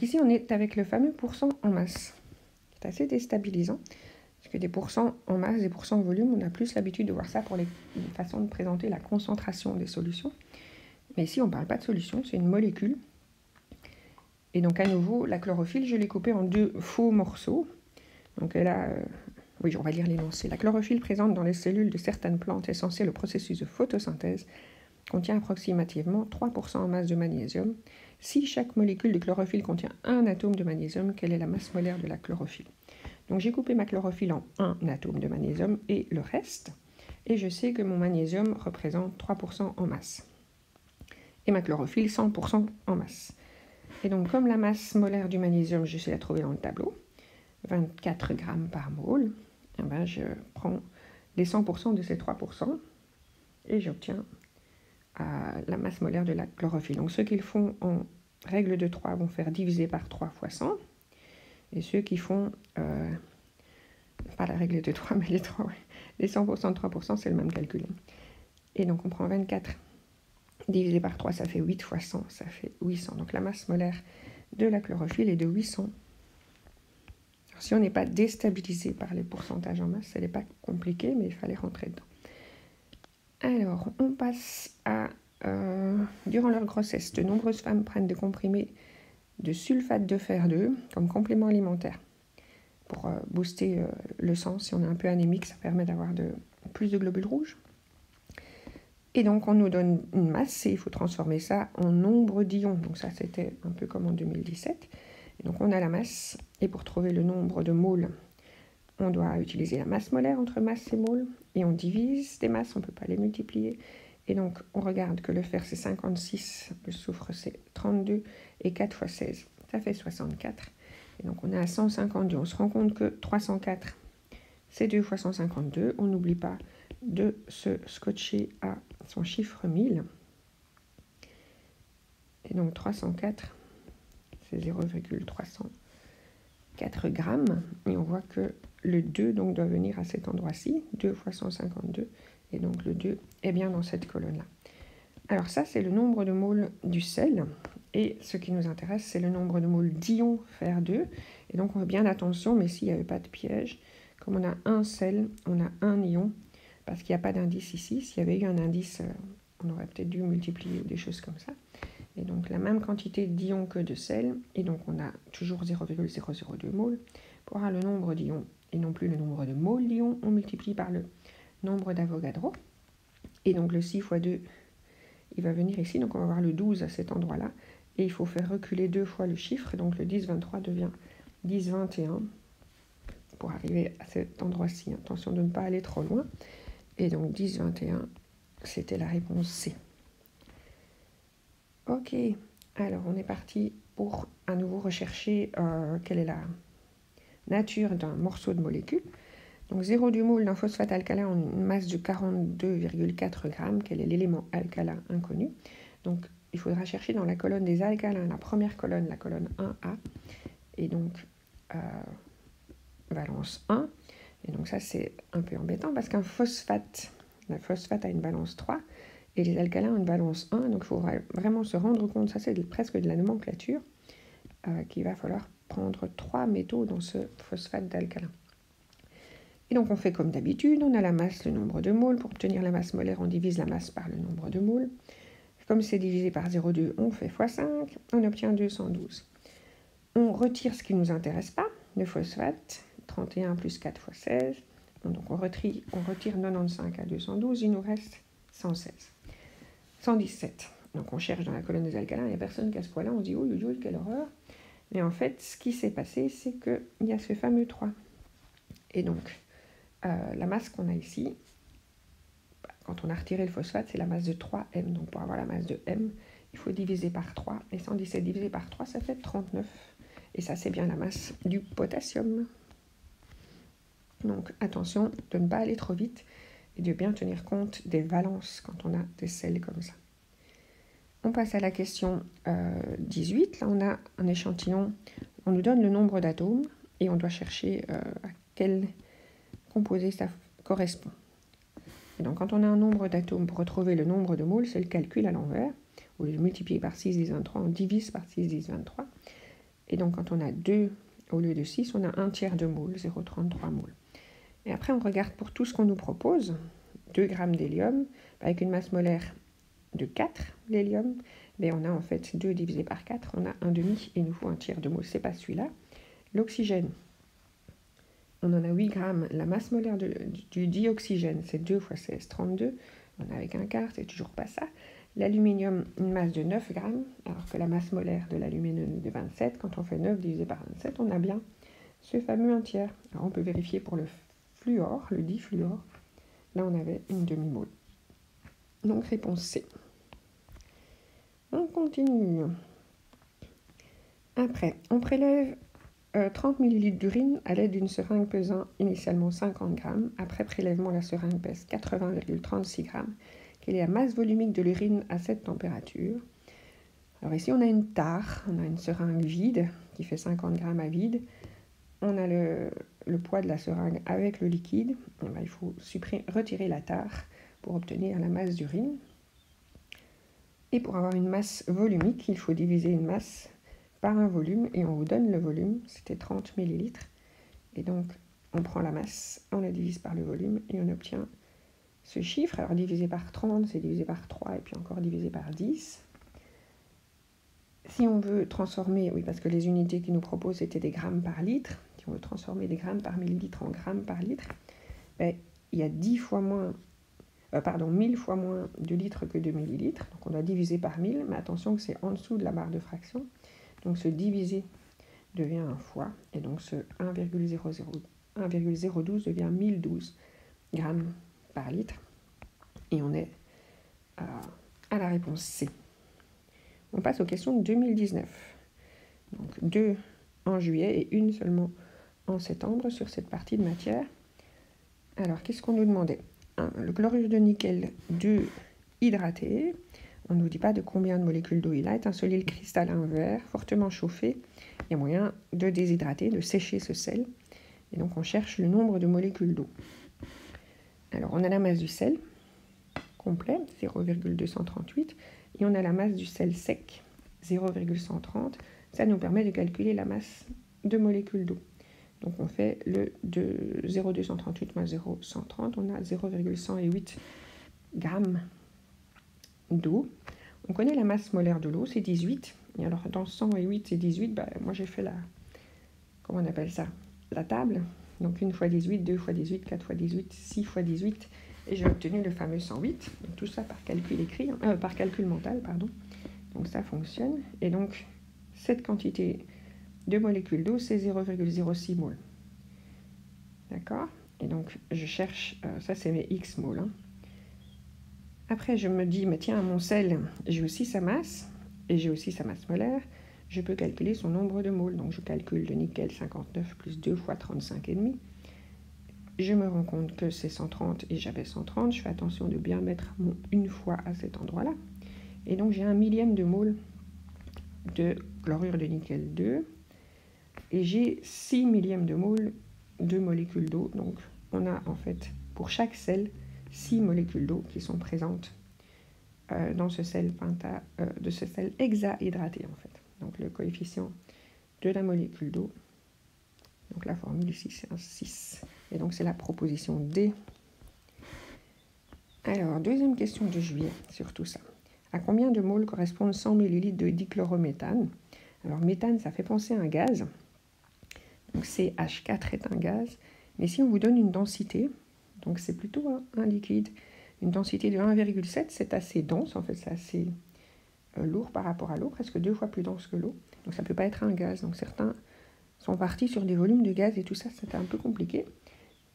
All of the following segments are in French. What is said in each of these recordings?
Ici, on est avec le fameux pourcent en masse. C'est assez déstabilisant. Parce que des pourcents en masse, des pourcents en volume, on a plus l'habitude de voir ça pour les, façons de présenter la concentration des solutions. Mais ici, on ne parle pas de solution, c'est une molécule. Et donc, à nouveau, la chlorophylle, je l'ai coupée en deux faux morceaux. Donc, elle a. Euh, oui, on va lire l'énoncé. La chlorophylle présente dans les cellules de certaines plantes essentielles au processus de photosynthèse contient approximativement 3% en masse de magnésium. Si chaque molécule de chlorophylle contient un atome de magnésium, quelle est la masse molaire de la chlorophylle Donc j'ai coupé ma chlorophylle en un atome de magnésium et le reste. Et je sais que mon magnésium représente 3% en masse. Et ma chlorophylle 100% en masse. Et donc comme la masse molaire du magnésium, je sais la trouver dans le tableau, 24 grammes par mole, eh ben je prends les 100% de ces 3% et j'obtiens la masse molaire de la chlorophylle. Donc ceux qui font en règle de 3 vont faire diviser par 3 fois 100. Et ceux qui font, euh, pas la règle de 3, mais les 3, les 100% de 3%, c'est le même calcul. Et donc on prend 24 divisé par 3, ça fait 8 fois 100, ça fait 800. Donc la masse molaire de la chlorophylle est de 800. si on n'est pas déstabilisé par les pourcentages en masse, ce n'est pas compliqué, mais il fallait rentrer dedans. Alors, on passe à... Euh, durant leur grossesse, de nombreuses femmes prennent des comprimés de sulfate de fer 2 comme complément alimentaire pour euh, booster euh, le sang. Si on est un peu anémique, ça permet d'avoir plus de globules rouges. Et donc, on nous donne une masse et il faut transformer ça en nombre d'ions. Donc, ça, c'était un peu comme en 2017. Et donc, on a la masse. Et pour trouver le nombre de moles, on doit utiliser la masse molaire entre masse et mole et on divise des masses, on ne peut pas les multiplier. Et donc on regarde que le fer c'est 56, le soufre c'est 32 et 4 fois 16, ça fait 64. Et donc on est à 152. On se rend compte que 304 c'est 2 fois 152. On n'oublie pas de se scotcher à son chiffre 1000. Et donc 304 c'est 0,304 grammes. Et on voit que le 2 donc, doit venir à cet endroit-ci, 2 fois 152, et donc le 2 est bien dans cette colonne-là. Alors ça, c'est le nombre de moles du sel, et ce qui nous intéresse, c'est le nombre de moles d'ion fer 2, et donc on fait bien attention, mais s'il n'y avait pas de piège, comme on a un sel, on a un ion, parce qu'il n'y a pas d'indice ici, s'il y avait eu un indice, euh, on aurait peut-être dû multiplier ou des choses comme ça. Et donc la même quantité d'ion que de sel, et donc on a toujours 0,002 moles. Pour le nombre d'ions et non plus le nombre de moles d'ions, on multiplie par le nombre d'Avogadro. Et donc le 6 fois 2, il va venir ici, donc on va avoir le 12 à cet endroit-là. Et il faut faire reculer deux fois le chiffre, donc le 10, 23 devient 10, 21 pour arriver à cet endroit-ci. Attention de ne pas aller trop loin. Et donc 10, 21, c'était la réponse C. Ok, alors on est parti pour à nouveau rechercher euh, quelle est la nature d'un morceau de molécule. Donc 0 du mole d'un phosphate alcalin en masse de 42,4 grammes, quel est l'élément alcalin inconnu. Donc il faudra chercher dans la colonne des alcalins, la première colonne, la colonne 1A, et donc euh, valence 1. Et donc ça c'est un peu embêtant parce qu'un phosphate, la phosphate a une valence 3 et les alcalins ont une valence 1, donc il faudra vraiment se rendre compte, ça c'est presque de la nomenclature, euh, qu'il va falloir prendre trois métaux dans ce phosphate d'alcalin. Et donc on fait comme d'habitude, on a la masse, le nombre de moles. Pour obtenir la masse molaire, on divise la masse par le nombre de moles. Comme c'est divisé par 0,2, on fait x5, on obtient 212. On retire ce qui ne nous intéresse pas, le phosphate, 31 plus 4 fois 16. Donc on retire, on retire 95 à 212, il nous reste 116. 117. Donc on cherche dans la colonne des alcalins, il n'y a personne qui a ce poids-là, on se dit, oh, oh, quelle horreur. Mais en fait, ce qui s'est passé, c'est qu'il y a ce fameux 3. Et donc, euh, la masse qu'on a ici, quand on a retiré le phosphate, c'est la masse de 3M. Donc, pour avoir la masse de M, il faut diviser par 3. Et 117 divisé par 3, ça fait 39. Et ça, c'est bien la masse du potassium. Donc, attention de ne pas aller trop vite et de bien tenir compte des valences quand on a des sels comme ça. On passe à la question 18. Euh, Là, on a un échantillon. On nous donne le nombre d'atomes et on doit chercher euh, à quel composé ça correspond. Et donc, quand on a un nombre d'atomes, pour retrouver le nombre de moles, c'est le calcul à l'envers. Au lieu de multiplier par 6, 10, 23, on divise par 6, 10, 23. Et donc quand on a 2 au lieu de 6, on a un tiers de moule, 0,33 moules. Et après, on regarde pour tout ce qu'on nous propose. 2 grammes d'hélium, avec une masse molaire de 4, l'hélium, mais on a en fait 2 divisé par 4, on a un demi, et il nous faut un tiers de moule, c'est pas celui-là. L'oxygène, on en a 8 grammes. La masse molaire du dioxygène, c'est 2 fois 16, 32. On a avec un quart, c'est toujours pas ça. L'aluminium, une masse de 9 grammes, alors que la masse molaire de l'aluminium est de 27. Quand on fait 9 divisé par 27, on a bien ce fameux un tiers. Alors on peut vérifier pour le fluor, le difluor. Là, on avait une demi-mole. Donc réponse C. On continue. Après, on prélève 30 euh, ml d'urine à l'aide d'une seringue pesant initialement 50 g. Après prélèvement, la seringue pèse 80,36 g. Quelle est la masse volumique de l'urine à cette température Alors ici, on a une tare, on a une seringue vide qui fait 50 g à vide. On a le, poids de la seringue avec le liquide. il faut retirer la tare pour obtenir la masse d'urine. Et pour avoir une masse volumique, il faut diviser une masse par un volume et on vous donne le volume, c'était 30 millilitres. Et donc on prend la masse, on la divise par le volume et on obtient ce chiffre. Alors divisé par 30, c'est divisé par 3 et puis encore divisé par 10. Si on veut transformer, oui parce que les unités qu'ils nous proposent étaient des grammes par litre, si on veut transformer des grammes par millilitre en grammes par litre, ben, il y a 10 fois moins, euh, pardon, 1000 fois moins de litres que de millilitres. Donc on doit diviser par 1000, mais attention que c'est en dessous de la barre de fraction. Donc ce divisé devient un fois, et donc ce 1,012 devient 1012 grammes par litre. Et on est à, à la réponse C. On passe aux questions de 2019. Donc deux en juillet et une seulement en septembre sur cette partie de matière. Alors, qu'est-ce qu'on nous demandait? Le chlorure de nickel 2 hydraté, on ne nous dit pas de combien de molécules d'eau il a. Est un solide cristallin vert, fortement chauffé. Il y a moyen de déshydrater, de sécher ce sel. Et donc on cherche le nombre de molécules d'eau. Alors on a la masse du sel complet, 0,238. Et on a la masse du sel sec, 0,130. Ça nous permet de calculer la masse de molécules d'eau. Donc on fait le de 0,238 moins 0,130, on a 0,108 grammes d'eau. On connaît la masse molaire de l'eau, c'est 18. Et alors dans 100 et 8, c'est 18. Bah, moi j'ai fait la. Comment on appelle ça La table. Donc 1 fois 18, 2 fois 18, 4 fois 18, 6 fois 18. Et j'ai obtenu le fameux 108. Donc tout ça par calcul écrit, euh, par calcul mental, pardon. Donc ça fonctionne. Et donc cette quantité de molécules d'eau, c'est 0,06 mol. D'accord? Et donc je cherche, euh, ça c'est mes X moles. Hein. Après, je me dis, mais tiens, mon sel, j'ai aussi sa masse, et j'ai aussi sa masse molaire. Je peux calculer son nombre de moles. Donc, je calcule le nickel 59 plus 2 fois 35,5. Je me rends compte que c'est 130 et j'avais 130. Je fais attention de bien mettre mon une fois à cet endroit-là. Et donc, j'ai un millième de mole de chlorure de nickel 2. Et j'ai 6 millièmes de mole de molécules d'eau. Donc, on a en fait, pour chaque sel, 6 molécules d'eau qui sont présentes euh, dans ce sel penta, euh, de ce sel hexahydraté en fait. Donc le coefficient de la molécule d'eau. Donc la formule ici c'est un 6. Et donc c'est la proposition D. Alors, deuxième question de juillet sur tout ça. À combien de moles correspondent 100 ml de dichlorométhane? Alors méthane, ça fait penser à un gaz. Donc CH4 est un gaz. Mais si on vous donne une densité, donc c'est plutôt un, liquide. Une densité de 1,7, c'est assez dense, en fait c'est assez euh, lourd par rapport à l'eau, presque deux fois plus dense que l'eau. Donc ça ne peut pas être un gaz. Donc certains sont partis sur des volumes de gaz et tout ça, c'était un peu compliqué.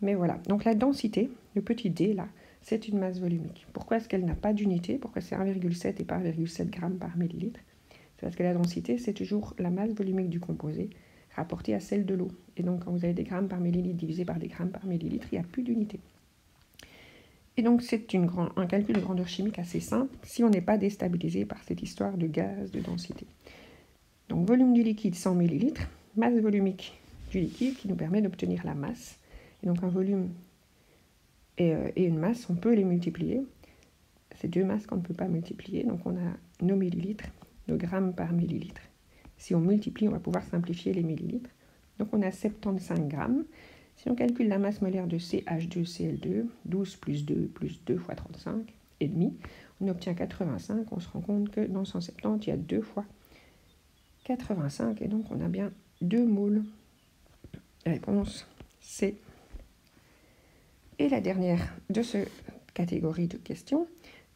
Mais voilà, donc la densité, le petit d là, c'est une masse volumique. Pourquoi est-ce qu'elle n'a pas d'unité? Pourquoi c'est 1,7 et pas 1,7 g par millilitre? C'est parce que la densité, c'est toujours la masse volumique du composé rapportée à celle de l'eau. Et donc quand vous avez des grammes par millilitre divisé par des grammes par millilitre, il n'y a plus d'unité. Et donc c'est un calcul de grandeur chimique assez simple si on n'est pas déstabilisé par cette histoire de gaz, de densité. Donc volume du liquide 100 ml, masse volumique du liquide qui nous permet d'obtenir la masse. Et donc un volume et, euh, et, une masse, on peut les multiplier. C'est deux masses qu'on ne peut pas multiplier. Donc on a nos millilitres, nos grammes par millilitre. Si on multiplie, on va pouvoir simplifier les millilitres. Donc on a 75 grammes. Si on calcule la masse molaire de CH2Cl2, 12 plus 2 plus 2 fois 35, et demi, on obtient 85. On se rend compte que dans 170, il y a 2 fois 85, et donc on a bien 2 moules. Réponse C. Et la dernière de cette catégorie de questions,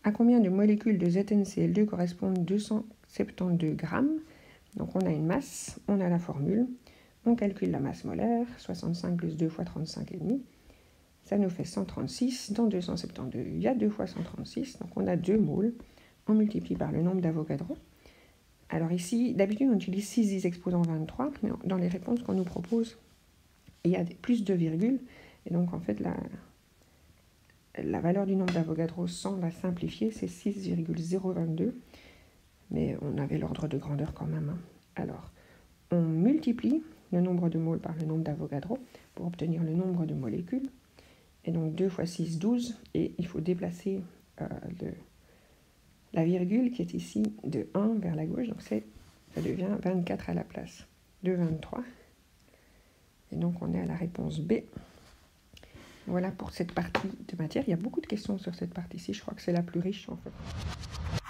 à combien de molécules de ZnCl2 correspondent 272 grammes? Donc on a une masse, on a la formule, on calcule la masse molaire, 65 plus 2 fois 35,5, ça nous fait 136. Dans 272, il y a 2 fois 136, donc on a 2 moules. On multiplie par le nombre d'Avogadro. Alors ici, d'habitude, on utilise 6 10 exposant 23, mais dans les réponses qu'on nous propose, il y a plus de virgules, et donc en fait, la, la valeur du nombre d'Avogadro sans la simplifier, c'est 6,022, mais on avait l'ordre de grandeur quand même. Hein. Alors, on multiplie le nombre de moles par le nombre d'Avogadro pour obtenir le nombre de molécules. Et donc 2 fois 6, 12. Et il faut déplacer euh, la virgule qui est ici de 1 vers la gauche. Donc ça devient 24 à la place de 23. Et donc on est à la réponse B. Voilà pour cette partie de matière. Il y a beaucoup de questions sur cette partie-ci. Je crois que c'est la plus riche en fait.